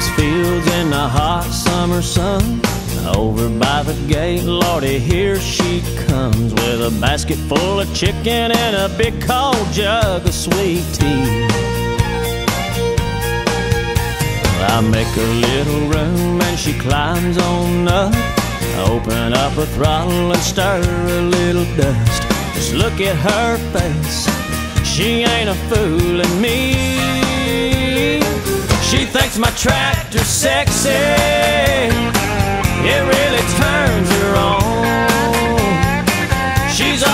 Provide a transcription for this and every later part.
these fields in the hot summer sun. Over by the gate, Lordy, here she comes with a basket full of chicken and a big cold jug of sweet tea. I make a little room and she climbs on up. Open up a throttle and stir a little dust. Just look at her face, she ain't a fooling me. She thinks my tractor's sexy. It really turns her on. She's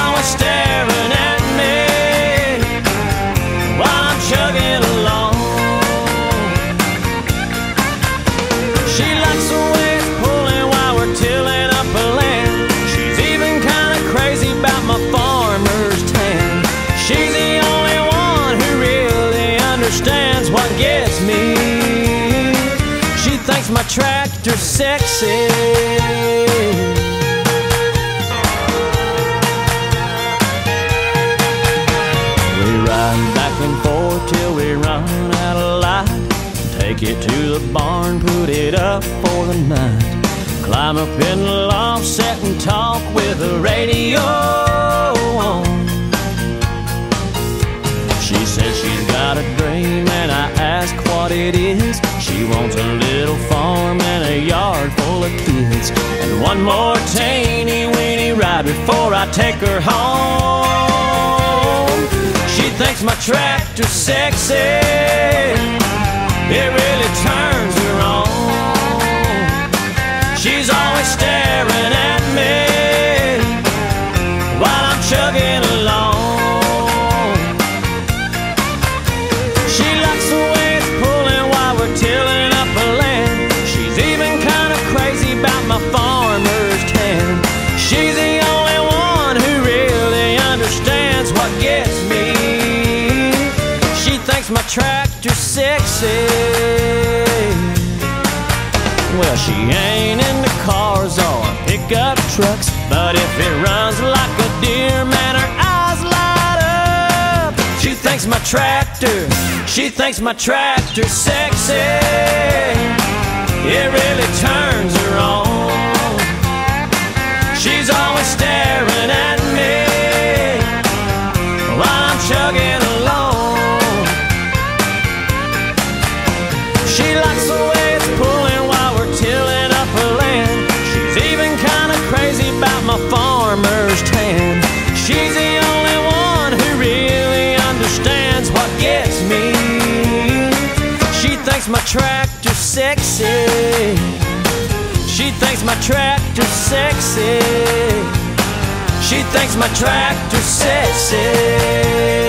Thinks my tractor sexy. We ride back and forth till we run out of light. Take it to the barn, put it up for the night. Climb up in the loft, sit and talk with the radio on. She says she's got a dream, and I ask what it is. One more teeny weeny ride before I take her home. She thinks my tractor's sexy. It really turns her on. She's Thinks my tractor sexy. Well, she ain't into cars or pickup trucks, but if it runs like a Deere, man, her eyes light up. She thinks my tractor, she thinks my tractor sexy. It really turns her on. My farmer's tan. She's the only one who really understands what gets me. She thinks my tractor's sexy. She thinks my tractor's sexy. She thinks my tractor's sexy.